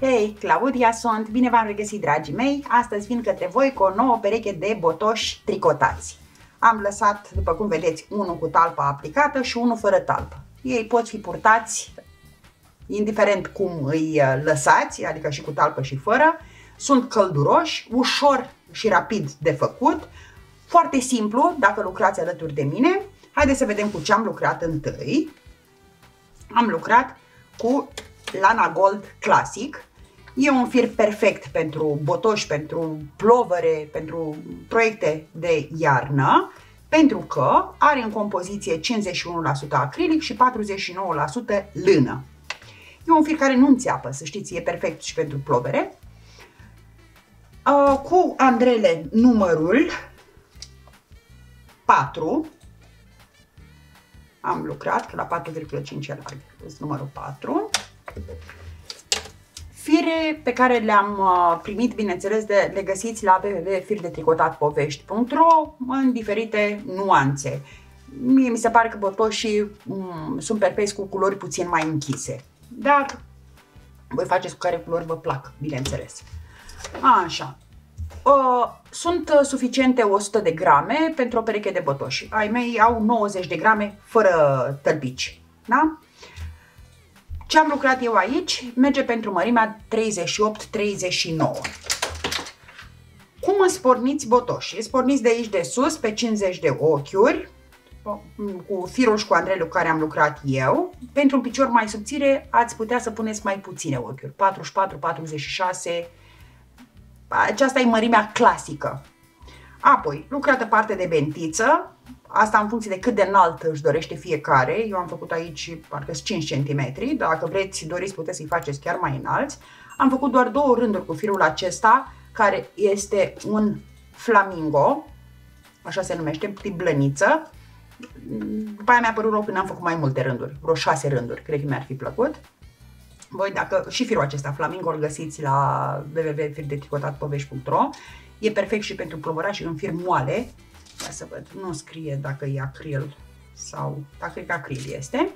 Hei, Claudia sunt, bine v-am regăsit dragii mei, astăzi vin către voi cu o nouă pereche de botoși tricotați. Am lăsat, după cum vedeți, unul cu talpa aplicată și unul fără talpă. Ei pot fi purtați indiferent cum îi uh, lăsați, adică și cu talpă și fără. Sunt călduroși, ușor și rapid de făcut, foarte simplu dacă lucrați alături de mine. Haideți să vedem cu ce am lucrat întâi. Am lucrat cu Lana Gold Classic. E un fir perfect pentru botoși, pentru plovere, pentru proiecte de iarnă, pentru că are în compoziție 51% acrilic și 49% lână. E un fir care nu înțeapă, să știți, e perfect și pentru plovere. Uh, cu andrele numărul 4, am lucrat, că la 4,5 era numărul 4. Fire pe care le-am uh, primit, bineînțeles, de, le găsiți la www.firdetricotatpovești.ro în diferite nuanțe. Mie mi se pare că botoșii mm, sunt perfecți cu culori puțin mai închise. Dar voi faceți cu care culori vă plac, bineînțeles. Așa. Uh, sunt uh, suficiente 100 de grame pentru o pereche de botoși. Ai mei au 90 de grame fără tălpici. Da? Ce am lucrat eu aici merge pentru mărimea 38-39. Cum îți porniți botoși? Îți porniți de aici de sus pe 50 de ochiuri cu firul și cu andrelul care am lucrat eu. Pentru un picior mai subțire ați putea să puneți mai puține ochiuri, 44, 46. Aceasta e mărimea clasică. Apoi, lucrată parte de bentiță, asta în funcție de cât de înalt își dorește fiecare. Eu am făcut aici parcă 5 cm, dacă vreți, doriți, puteți să-i faceți chiar mai înalți. Am făcut doar două rânduri cu firul acesta, care este un flamingo, așa se numește, tip blăniță. După aia mi-a părut rău când am făcut mai multe rânduri, vreo șase rânduri, cred că mi-ar fi plăcut. Voi, dacă și firul acesta, Flamingo, îl găsiți la www.firdetricotatpovești.ro E perfect și pentru plovăra și în fir moale. Ia să văd, nu scrie dacă e acril sau, dacă cred că acril este.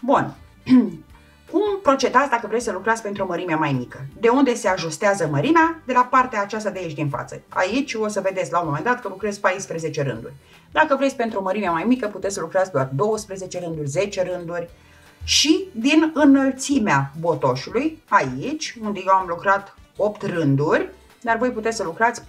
Bun. Cum procedați dacă vreți să lucrați pentru o mărime mai mică? De unde se ajustează mărimea? De la partea aceasta de aici din față. Aici o să vedeți la un moment dat că lucrez 14 rânduri. Dacă vreți pentru o mărime mai mică, puteți să lucrați doar 12 rânduri, 10 rânduri. Și din înălțimea botoșului, aici, unde eu am lucrat 8 rânduri, dar voi puteți să lucrați 4-6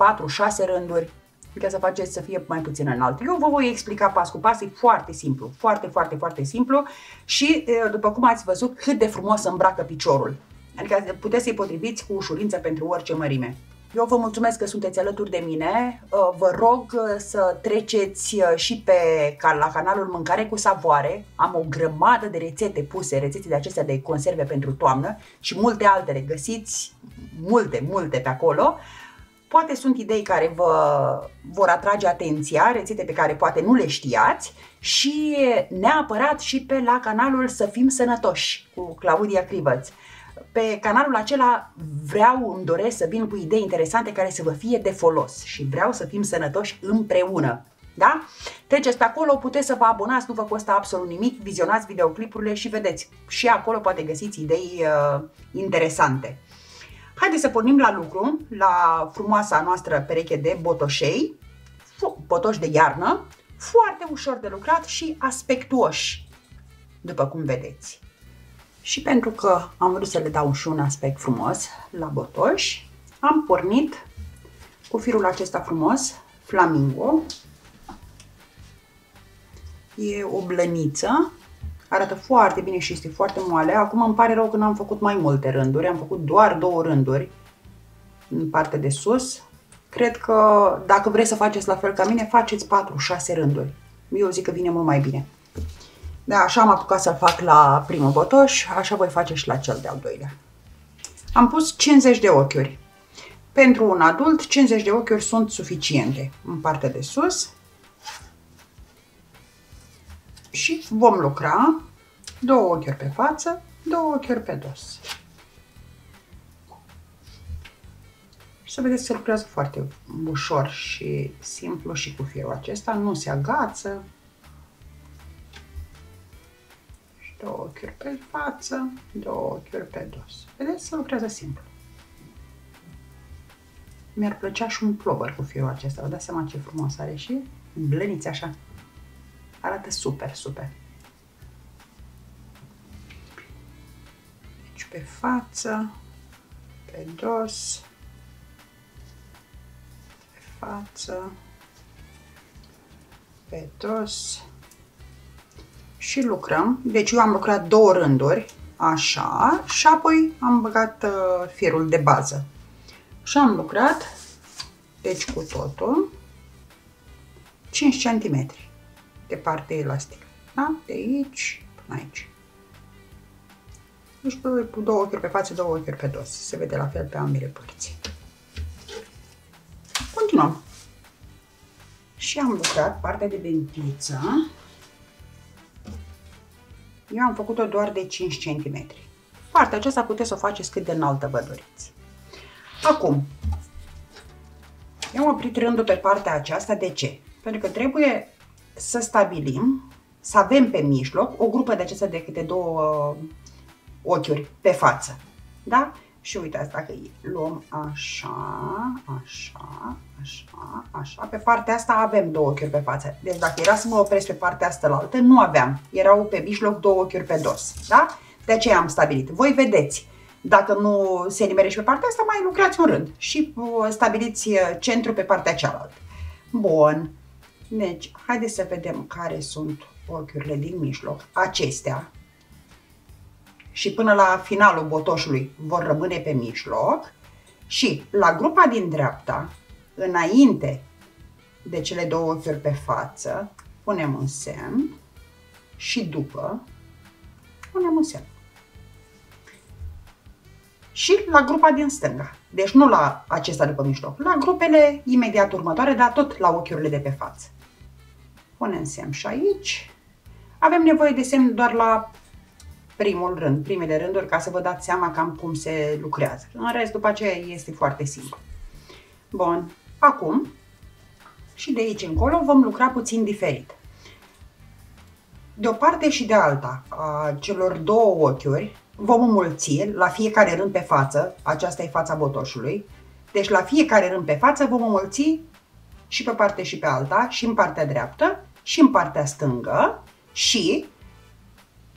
rânduri, adică să faceți să fie mai puțin înalt. Eu vă voi explica pas cu pas, e foarte simplu, foarte, foarte, foarte simplu și după cum ați văzut cât de frumos îmbracă piciorul. Adică puteți să-i potriviți cu ușurință pentru orice mărime. Eu vă mulțumesc că sunteți alături de mine. Vă rog să treceți și pe la canalul Mâncare cu Savoare. Am o grămadă de rețete puse, rețete de acestea de conserve pentru toamnă și multe altele. Găsiți multe, multe pe acolo. Poate sunt idei care vă vor atrage atenția, rețete pe care poate nu le știați și neapărat și pe la canalul Să fim sănătoși cu Claudia Crivăț. Pe canalul acela vreau, îmi doresc să vin cu idei interesante care să vă fie de folos și vreau să fim sănătoși împreună. Da? Treceți pe acolo, puteți să vă abonați, nu vă costă absolut nimic, vizionați videoclipurile și vedeți. Și acolo poate găsiți idei uh, interesante. Haideți să pornim la lucru, la frumoasa noastră pereche de botoșei, botoși de iarnă, foarte ușor de lucrat și aspectuoși, după cum vedeți. Și pentru că am vrut să le dau și un aspect frumos la botoși, am pornit cu firul acesta frumos, Flamingo. E o blăniță, arată foarte bine și este foarte moale. Acum îmi pare rău că n-am făcut mai multe rânduri, am făcut doar două rânduri în partea de sus. Cred că dacă vreți să faceți la fel ca mine, faceți 4-6 rânduri. Eu zic că vine mult mai bine. Da, așa am apucat să-l fac la primul botoș, așa voi face și la cel de-al doilea. Am pus 50 de ochiuri. Pentru un adult, 50 de ochiuri sunt suficiente în partea de sus. Și vom lucra două ochiuri pe față, două ochiuri pe dos. Și să vedeți că lucrează foarte ușor și simplu și cu firul acesta, nu se agață, două ochiuri pe față, două ochiuri pe dos. Vedeți? Se lucrează simplu. Mi-ar plăcea și un plover cu firul acesta. Vă dați seama ce frumos are și blăniți așa. Arată super, super. Deci pe față, pe dos, pe față, pe dos și lucrăm. Deci eu am lucrat două rânduri, așa, și apoi am băgat uh, firul de bază. Și am lucrat, deci cu totul, 5 cm de parte elastică. Da? De aici până aici. Deci cu două ochiuri pe față, două ochiuri pe dos. Se vede la fel pe ambele părți. Continuăm. Și am lucrat partea de dentiță. Eu am făcut-o doar de 5 cm. Partea aceasta puteți să o faceți cât de înaltă vă doriți. Acum, eu am oprit rândul pe partea aceasta. De ce? Pentru că trebuie să stabilim, să avem pe mijloc o grupă de acestea de câte două uh, ochiuri pe față. Da? Și uitați, dacă luăm așa, așa, așa, așa, pe partea asta avem două ochiuri pe față. Deci dacă era să mă opresc pe partea asta la altă, nu aveam. Erau pe mijloc două ochiuri pe dos. Da? De aceea am stabilit. Voi vedeți, dacă nu se nimerește pe partea asta, mai lucrați un rând și uh, stabiliți uh, centru pe partea cealaltă. Bun. Deci, haideți să vedem care sunt ochiurile din mijloc. Acestea. Și până la finalul botoșului vor rămâne pe mijloc. Și la grupa din dreapta, înainte de cele două ochiuri pe față, punem un semn și după punem un semn. Și la grupa din stânga. Deci nu la acesta după mijloc, la grupele imediat următoare, dar tot la ochiurile de pe față. Punem semn și aici. Avem nevoie de semn doar la primul rând, primele rânduri, ca să vă dați seama cam cum se lucrează. În rest, după aceea, este foarte simplu. Bun, acum și de aici încolo vom lucra puțin diferit. De o parte și de alta a celor două ochiuri vom înmulți la fiecare rând pe față, aceasta e fața botoșului, deci la fiecare rând pe față vom înmulți și pe parte și pe alta, și în partea dreaptă, și în partea stângă și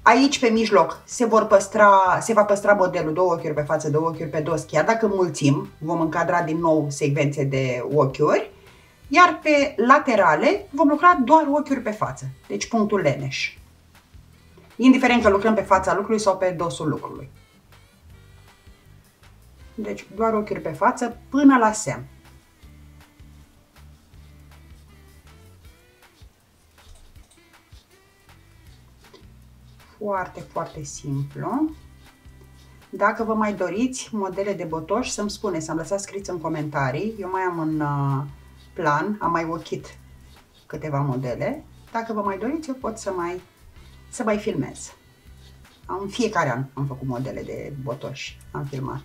aici pe mijloc se, vor păstra, se va păstra modelul două ochiuri pe față, două ochiuri pe dos, chiar dacă mulțim, vom încadra din nou secvențe de ochiuri, iar pe laterale vom lucra doar ochiuri pe față, deci punctul leneș. Indiferent că lucrăm pe fața lucrului sau pe dosul lucrului. Deci doar ochiuri pe față până la semn. Foarte, foarte simplu. Dacă vă mai doriți modele de botoși, să-mi spuneți, să-mi lăsați scris în comentarii. Eu mai am un uh, plan, am mai ochit câteva modele. Dacă vă mai doriți, eu pot să mai, să mai filmez. În fiecare an am făcut modele de botoși, am filmat.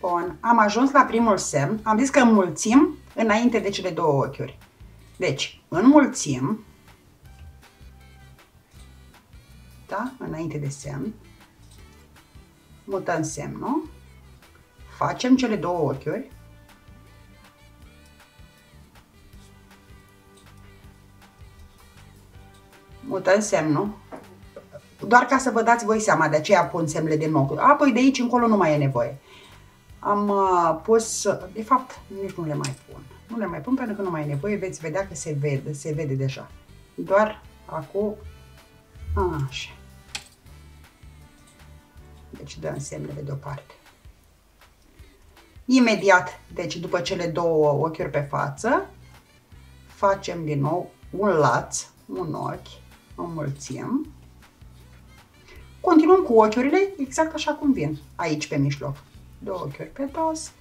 Bun, am ajuns la primul semn. Am zis că înmulțim înainte de cele două ochiuri. Deci, înmulțim da? înainte de semn, mutăm semnul, facem cele două ochiuri, mutăm semnul, doar ca să vă dați voi seama, de aceea pun semnele de nou. Apoi de aici încolo nu mai e nevoie. Am uh, pus, de fapt, nici nu le mai pun. Nu le mai pun pentru că nu mai e nevoie, veți vedea că se vede, se vede deja. Doar acum, așa. Deci dăm semnele deoparte. Imediat, deci după cele două ochiuri pe față, facem din nou un laț, un ochi, înmulțim. Continuăm cu ochiurile exact așa cum vin, aici pe mijloc. Două ochiuri pe dos,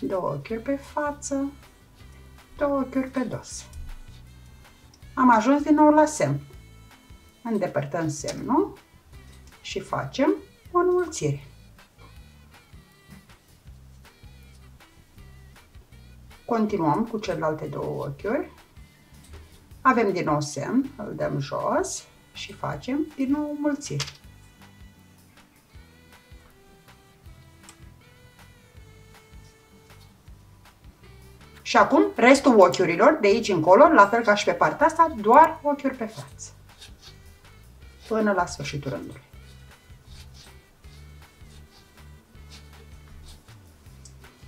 două ochiuri pe față, două ochiuri pe dos. Am ajuns din nou la semn. Îndepărtăm semnul și facem o înmulțire. Continuăm cu celelalte două ochiuri. Avem din nou semn, îl dăm jos și facem din nou mulțiri. Și acum restul ochiurilor, de aici încolo, la fel ca și pe partea asta, doar ochiuri pe față. Până la sfârșitul rândului.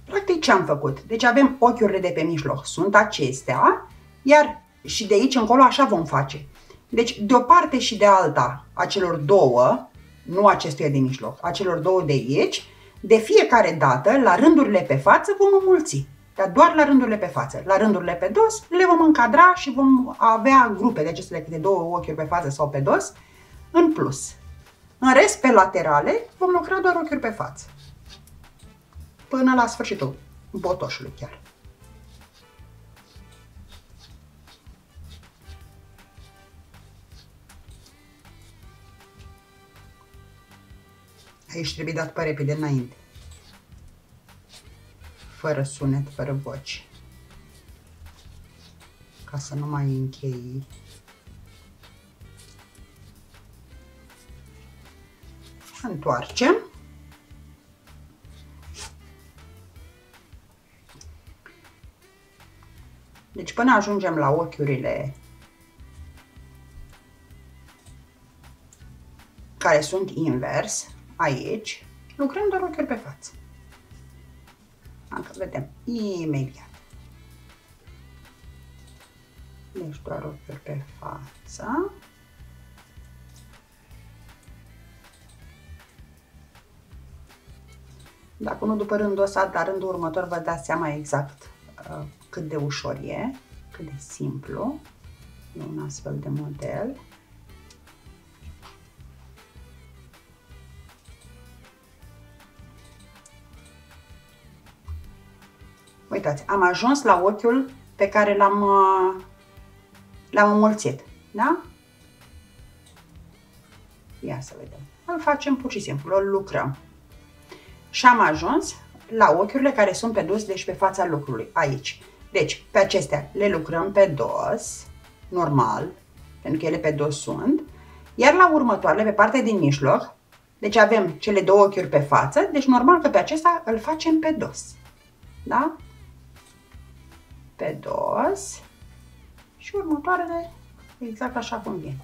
Practic ce am făcut? Deci avem ochiurile de pe mijloc, sunt acestea, iar și de aici încolo așa vom face. Deci de o parte și de alta a celor două, nu acestuia de mijloc, a celor două de aici, de fiecare dată, la rândurile pe față, vom înmulți. Dar doar la rândurile pe față. La rândurile pe dos le vom încadra și vom avea grupe de acestea de două ochiuri pe față sau pe dos în plus. În rest, pe laterale, vom lucra doar ochiuri pe față. Până la sfârșitul botoșului chiar. Aici trebuie dat pe repede înainte fără sunet, fără voci. Ca să nu mai închei. Întoarcem. Deci până ajungem la ochiurile care sunt invers, aici, lucrăm doar ochiuri pe față. Dacă vedem imediat. Deci doar ochiuri pe față. Dacă nu după rândul ăsta, dar rândul următor vă dați seama exact uh, cât de ușor e, cât de simplu. E un astfel de model. Uitați, am ajuns la ochiul pe care l-am uh, l-am înmulțit. Da? Ia să vedem. Îl facem pur și simplu, îl lucrăm. Și am ajuns la ochiurile care sunt pe dos, deci pe fața lucrului, aici. Deci, pe acestea le lucrăm pe dos, normal, pentru că ele pe dos sunt, iar la următoarele, pe partea din mijloc, deci avem cele două ochiuri pe față, deci normal că pe acesta îl facem pe dos. Da? pe dos și următoarele exact așa cum vin.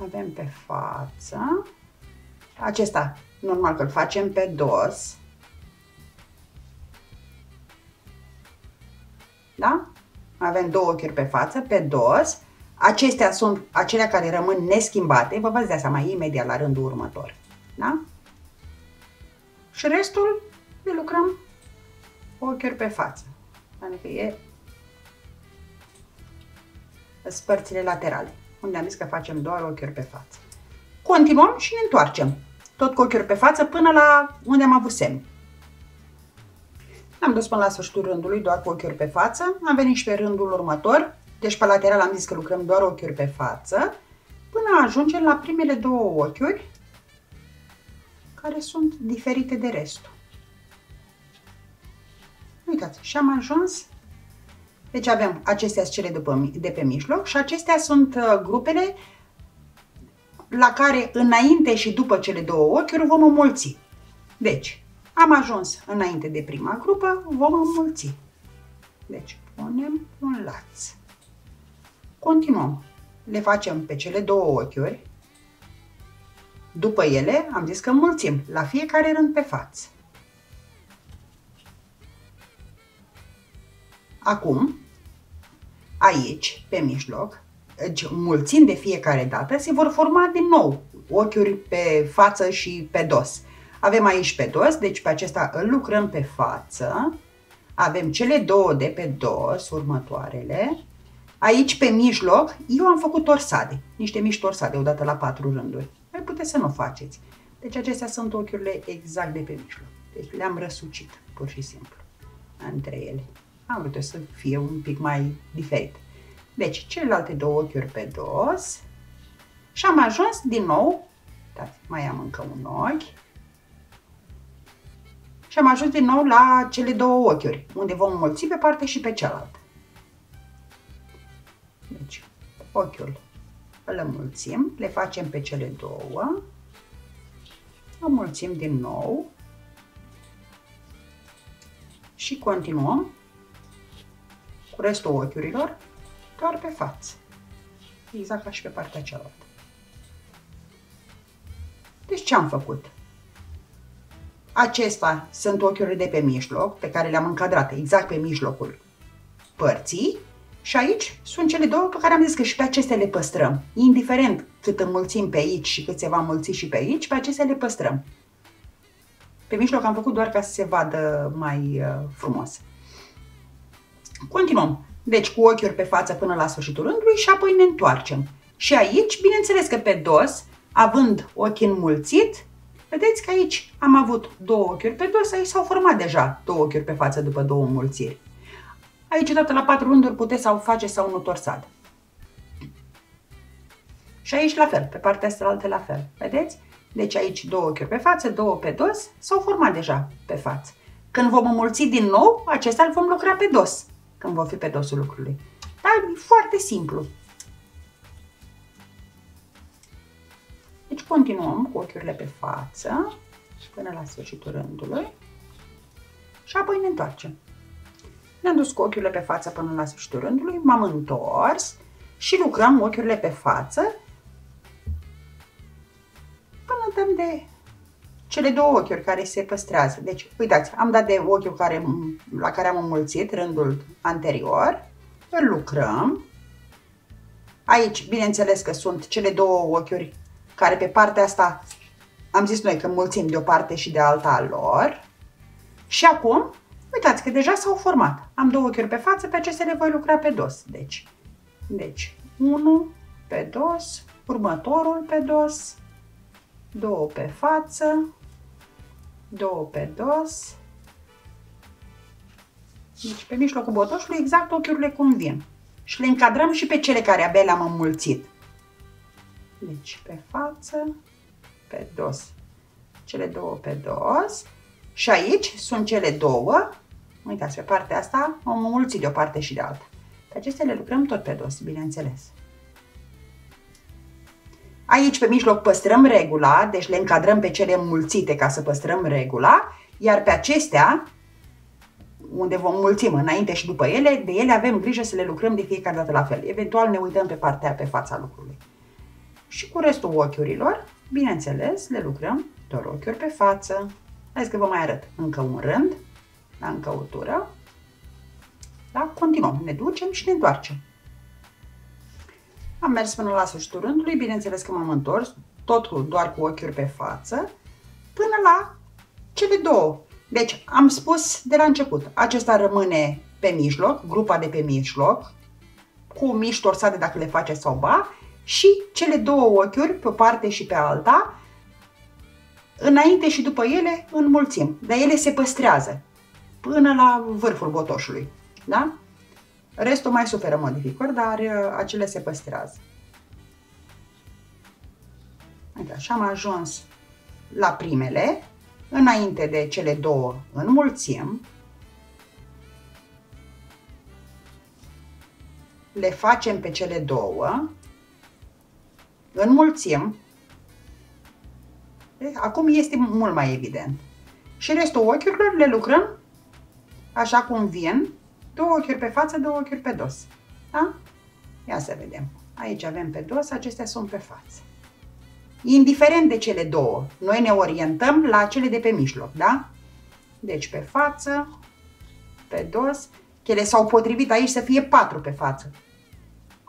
Avem pe față. Acesta, normal că îl facem pe dos. Da? Avem două ochiuri pe față, pe dos Acestea sunt acelea care rămân neschimbate, vă veți da seama imediat la rândul următor. Da? Și restul le lucrăm ochiuri pe față. Adică e spărțile laterale, unde am zis că facem doar ochiuri pe față. Continuăm și ne întoarcem, tot cu ochiuri pe față, până la unde am avut semn. Am dus până la sfârșitul rândului, doar cu ochiuri pe față. Am venit și pe rândul următor, deci pe lateral am zis că lucrăm doar ochiuri pe față, până ajungem la primele două ochiuri care sunt diferite de restul. Uitați, și am ajuns. Deci avem acestea sunt cele după, de pe mijloc și acestea sunt uh, grupele la care înainte și după cele două ochiuri vom înmulți. Deci, am ajuns înainte de prima grupă, vom înmulți. Deci, punem un laț. Continuăm. Le facem pe cele două ochiuri. După ele am zis că mulțim la fiecare rând pe față. Acum, aici, pe mijloc, deci mulțind de fiecare dată, se vor forma din nou ochiuri pe față și pe dos. Avem aici pe dos, deci pe acesta îl lucrăm pe față. Avem cele două de pe dos, următoarele. Aici, pe mijloc, eu am făcut torsade, niște mici torsade, odată la patru rânduri. Mai puteți să nu faceți. Deci acestea sunt ochiurile exact de pe mijloc. Deci le-am răsucit, pur și simplu, între ele. Am vrut să fie un pic mai diferit. Deci, celelalte două ochiuri pe dos și am ajuns din nou, dați, mai am încă un ochi, Și am ajuns din nou la cele două ochiuri, unde vom mulți pe parte și pe cealaltă. Deci, ochiul îl înmulțim, le facem pe cele două, înmulțim din nou și continuăm cu restul ochiurilor doar pe față. Exact ca și pe partea cealaltă. Deci ce am făcut? Acesta sunt ochiurile de pe mijloc, pe care le-am încadrat exact pe mijlocul părții. Și aici sunt cele două pe care am zis că și pe acestea le păstrăm. Indiferent cât înmulțim pe aici și cât se va înmulți și pe aici, pe acestea le păstrăm. Pe mijloc am făcut doar ca să se vadă mai uh, frumos. Continuăm. Deci cu ochiuri pe față până la sfârșitul rândului și apoi ne întoarcem. Și aici, bineînțeles că pe dos, având ochii înmulțit, vedeți că aici am avut două ochiuri pe dos, aici s-au format deja două ochiuri pe față după două înmulțiri. Aici, odată la patru rânduri, puteți sau face sau nu torsad. Și aici la fel, pe partea asta la fel. Vedeți? Deci aici două ochiuri pe față, două pe dos, s-au format deja pe față. Când vom înmulți din nou, acesta îl vom lucra pe dos, când vom fi pe dosul lucrului. Dar e foarte simplu. Deci continuăm cu ochiurile pe față până la sfârșitul rândului și apoi ne întoarcem. Ne-am dus cu ochiurile pe față până la sfârșitul rândului, m-am întors și lucrăm ochiurile pe față până dăm de cele două ochiuri care se păstrează. Deci, uitați, am dat de ochiul care, la care am înmulțit rândul anterior, îl lucrăm. Aici, bineînțeles că sunt cele două ochiuri care pe partea asta am zis noi că mulțim de o parte și de alta a lor. Și acum, uitați că deja s-au format. Am două ochiuri pe față, pe acestea le voi lucra pe dos. Deci, deci, 1 pe dos, următorul pe dos, două pe față, două pe dos. Deci pe mijlocul botoșului exact ochiurile cum vin. Și le încadrăm și pe cele care abia le-am înmulțit. Deci pe față, pe dos. Cele două pe dos. Și aici sunt cele două. Uitați, pe partea asta am mulțit de o parte și de alta. Pe acestea le lucrăm tot pe dos, bineînțeles. Aici pe mijloc păstrăm regula, deci le încadrăm pe cele mulțite ca să păstrăm regula, iar pe acestea, unde vom mulțim înainte și după ele, de ele avem grijă să le lucrăm de fiecare dată la fel. Eventual ne uităm pe partea pe fața lucrului. Și cu restul ochiurilor, bineînțeles, le lucrăm doar ochiuri pe față. Hai că vă mai arăt încă un rând, la încăutură. Da? Continuăm, ne ducem și ne întoarcem. Am mers până la sfârșitul rândului, bineînțeles că m-am întors, tot doar cu ochiuri pe față, până la cele două. Deci, am spus de la început, acesta rămâne pe mijloc, grupa de pe mijloc, cu mici torsade dacă le face sau ba, și cele două ochiuri, pe o parte și pe alta, înainte și după ele înmulțim, dar ele se păstrează până la vârful botoșului. Da? Restul mai suferă modificări, dar uh, acele se păstrează. Uite, așa am ajuns la primele, înainte de cele două înmulțim, le facem pe cele două, înmulțim, acum este mult mai evident. Și restul ochiurilor le lucrăm așa cum vin, două ochiuri pe față, două ochiuri pe dos. Da? Ia să vedem. Aici avem pe dos, acestea sunt pe față. Indiferent de cele două, noi ne orientăm la cele de pe mijloc, da? Deci pe față, pe dos, ele s-au potrivit aici să fie patru pe față.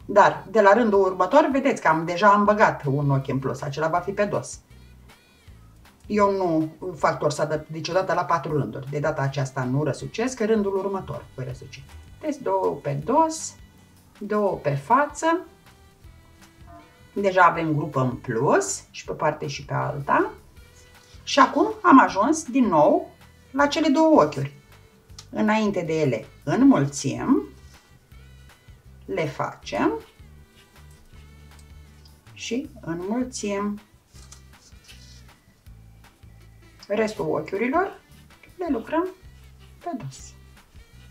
Dar de la rândul următor, vedeți că am deja am băgat un ochi în plus, acela va fi pe dos. Eu nu fac torsadă niciodată la patru rânduri. De data aceasta nu răsucesc, rândul următor voi răsuci. Deci două pe dos, două pe față. Deja avem grupă în plus și pe parte și pe alta. Și acum am ajuns din nou la cele două ochiuri. Înainte de ele înmulțim le facem și înmulțim restul ochiurilor le lucrăm pe dos.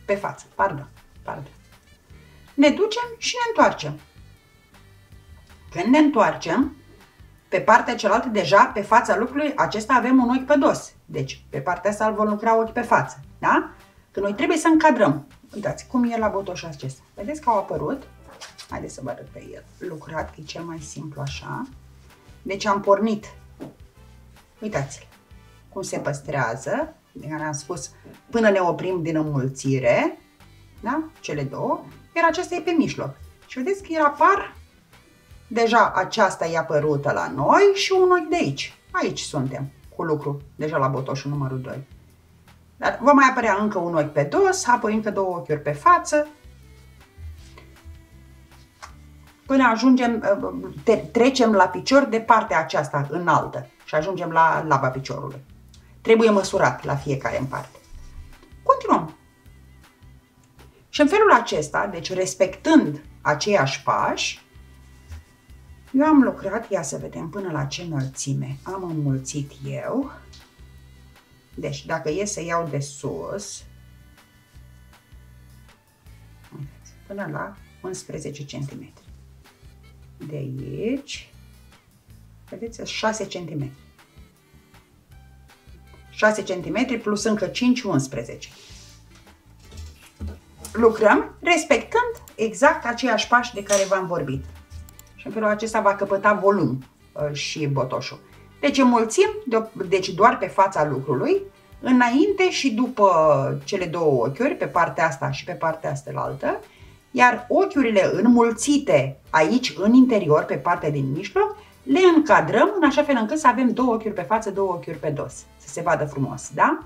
Pe față, pardon, pardon. Ne ducem și ne întoarcem. Când ne întoarcem, pe partea cealaltă, deja pe fața lucrului acesta avem un ochi pe dos. Deci, pe partea asta îl vom lucra ochi pe față. Da? Că noi trebuie să încadrăm. Uitați cum e la botoșul acesta. Vedeți că au apărut. Haideți să vă arăt pe el. Lucrat, că e cel mai simplu așa. Deci am pornit. Uitați-l. Cum se păstrează. De care am spus până ne oprim din înmulțire. Da? Cele două. Iar acesta e pe mijloc. Și vedeți că el apar Deja aceasta e apărută la noi și un ochi de aici. Aici suntem cu lucru, deja la botoșul numărul 2. Dar va mai apărea încă un ochi pe dos, apoi încă două ochiuri pe față. Până ajungem, trecem la picior de partea aceasta înaltă și ajungem la laba piciorului. Trebuie măsurat la fiecare în parte. Continuăm. Și în felul acesta, deci respectând aceiași pași, eu am lucrat, ia să vedem până la ce înălțime am înmulțit eu. Deci, dacă e să iau de sus, până la 11 cm. De aici, vedeți, 6 cm. 6 cm plus încă 5, 11. Lucrăm respectând exact aceiași pași de care v-am vorbit și în felul acesta va căpăta volum uh, și botoșul. Deci înmulțim, deci doar pe fața lucrului, înainte și după cele două ochiuri, pe partea asta și pe partea asta altă, iar ochiurile înmulțite aici, în interior, pe partea din mijloc, le încadrăm în așa fel încât să avem două ochiuri pe față, două ochiuri pe dos, să se vadă frumos, da?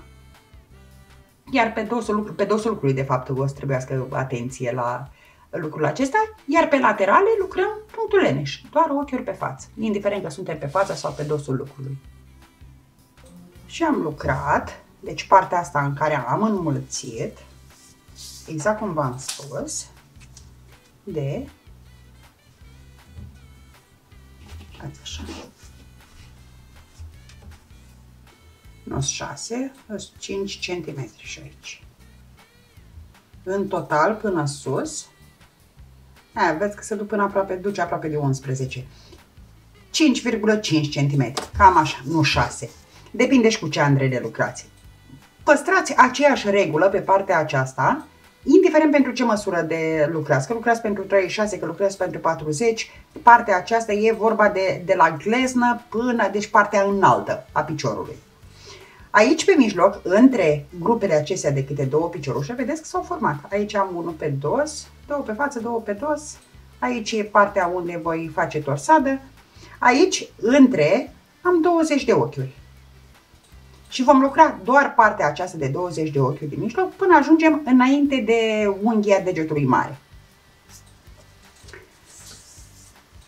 Iar pe dosul, lucru, pe dosul lucrului, de fapt, o să trebuiască atenție la lucrul acesta, iar pe laterale lucrăm punctul leneș, doar ochiuri pe față, indiferent că suntem pe față sau pe dosul lucrului. Și am lucrat, deci partea asta în care am înmulțit, exact cum v-am spus, de așa. Nu 6, 5 cm și aici. În total, până sus, Aia, vezi că se duc până aproape, duce aproape de 11. 5,5 cm, cam așa, nu 6. Depinde și cu ce andrele lucrați. Păstrați aceeași regulă pe partea aceasta, indiferent pentru ce măsură de lucrați. Că lucrați pentru 36, că lucrați pentru 40, partea aceasta e vorba de, de la gleznă până, deci partea înaltă a piciorului. Aici pe mijloc, între grupele acestea de câte două piciorușe, vedeți că s-au format. Aici am unul pe dos, două pe față, două pe dos. Aici e partea unde voi face torsadă. Aici, între, am 20 de ochiuri. Și vom lucra doar partea aceasta de 20 de ochiuri din mijloc până ajungem înainte de unghia degetului mare.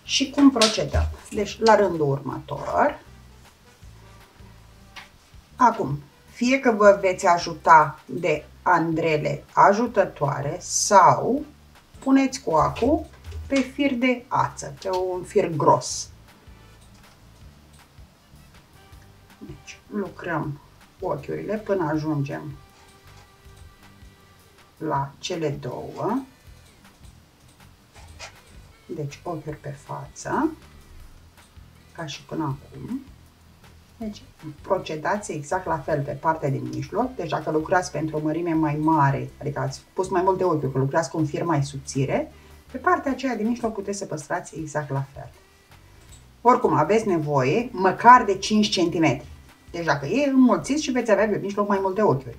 Și cum procedăm? Deci, la rândul următor, Acum, fie că vă veți ajuta de andrele ajutătoare sau puneți coacul pe fir de ață, pe un fir gros. Deci, lucrăm ochiurile până ajungem la cele două. Deci ochiuri pe față, ca și până acum. Deci procedați exact la fel pe partea din mijloc. Deci dacă lucrați pentru o mărime mai mare, adică ați pus mai multe ochi, că lucrați cu un fir mai subțire, pe partea aceea din mijloc puteți să păstrați exact la fel. Oricum, aveți nevoie măcar de 5 cm. Deci dacă e înmulțiți și veți avea pe mijloc mai multe ochiuri.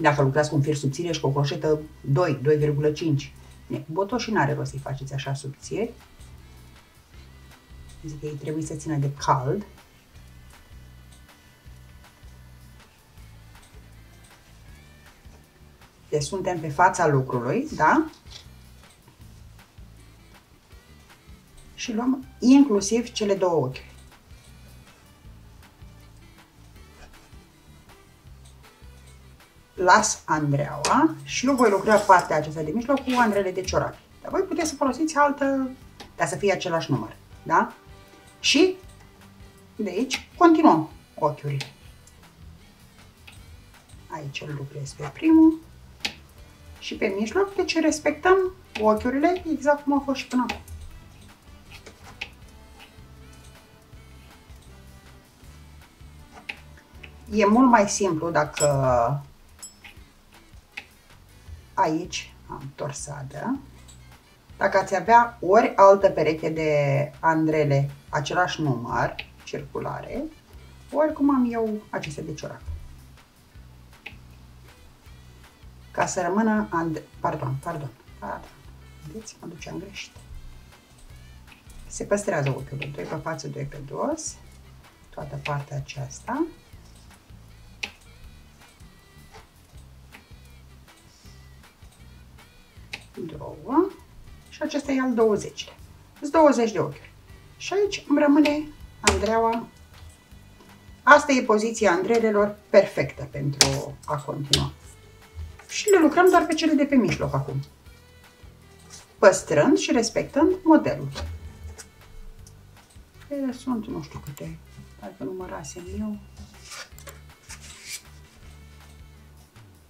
Dacă lucrați cu un fir subțire și cu o croșetă 2, 2,5, botoșii n-are rost să-i faceți așa subțiri. Zic că ei trebuie să țină de cald. Deci suntem pe fața lucrului, da? Și luăm inclusiv cele două ochi. Las Andreaua și eu voi lucra partea aceasta de mijloc cu andrele de ciorapi. Dar voi puteți să folosiți altă, dar să fie același număr, da? Și de aici continuăm ochiurile. Aici îl lucrez pe primul și pe mijloc, deci respectăm ochiurile exact cum au fost și până acum. E mult mai simplu dacă aici am torsadă, dacă ați avea ori altă pereche de andrele, același număr, circulare, ori cum am eu aceste de ciorac. Ca să rămână, and... pardon, pardon, pardon, vedeți, mă duceam greșit. Se păstrează ochiul, 2 pe față, 2 pe dos, toată partea aceasta. Două. Și acesta e al 20 Sunt 20 de ochi. Și aici îmi rămâne Andreaua. Asta e poziția andrelelor perfectă pentru a continua. Și le lucrăm doar pe cele de pe mijloc acum. Păstrând și respectând modelul. Ele sunt, nu știu câte, dacă numărasem eu,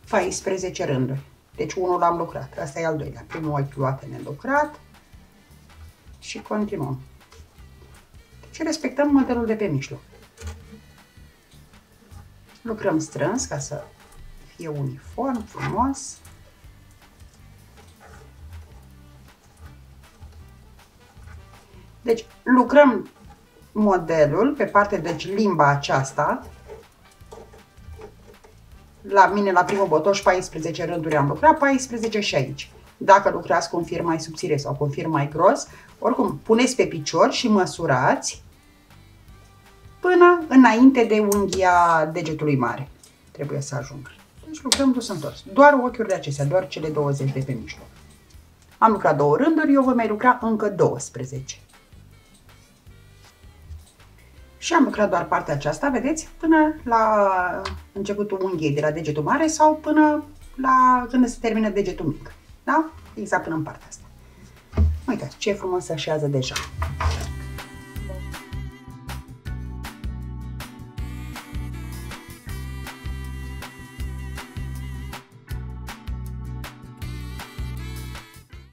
14 rânduri. Deci unul l-am lucrat. Asta e al doilea. Primul ochi luat lucrat și continuăm. Deci respectăm modelul de pe mijloc. Lucrăm strâns ca să fie uniform, frumos. Deci lucrăm modelul pe partea, deci limba aceasta, la mine la primul botoș 14 rânduri am lucrat, 14 și aici. Dacă lucrați cu un fir mai subțire sau cu un fir mai gros, oricum puneți pe picior și măsurați până înainte de unghia degetului mare. Trebuie să ajungă. Deci lucrăm dus întors. Doar ochiurile acestea, doar cele 20 de pe mijloc. Am lucrat două rânduri, eu voi mai lucra încă 12. Și am lucrat doar partea aceasta, vedeți, până la începutul unghiei de la degetul mare sau până la când se termină degetul mic. Da? Exact până în partea asta. Uitați ce frumos se așează deja.